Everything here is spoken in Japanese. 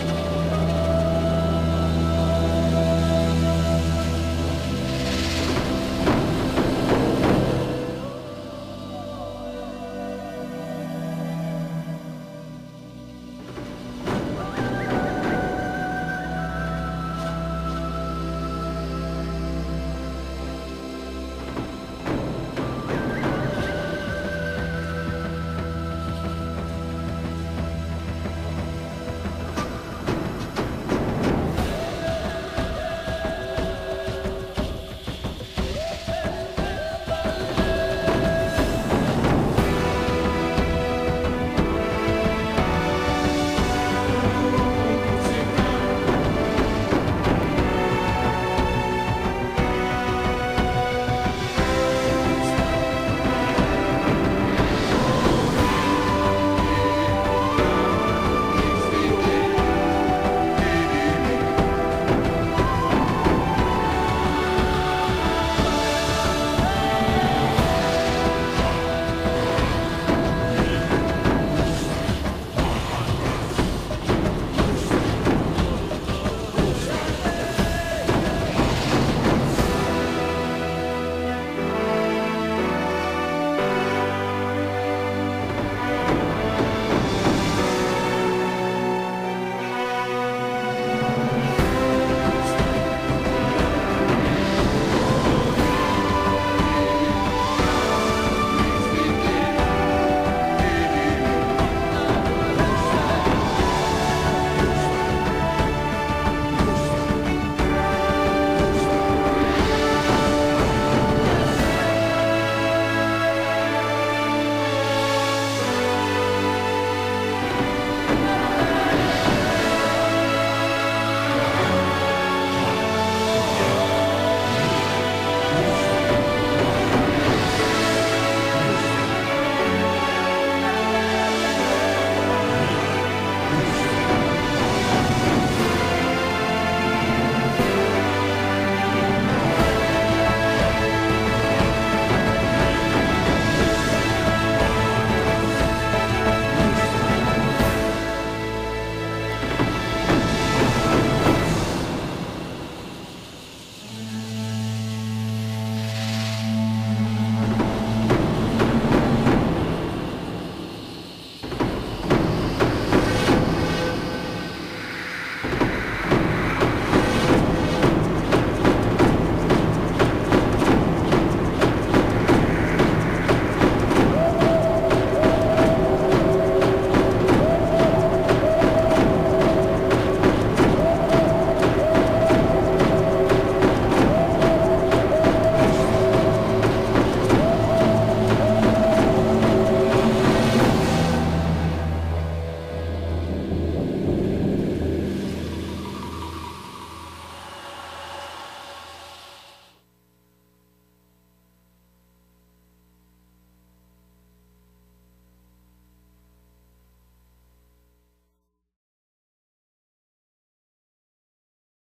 うん。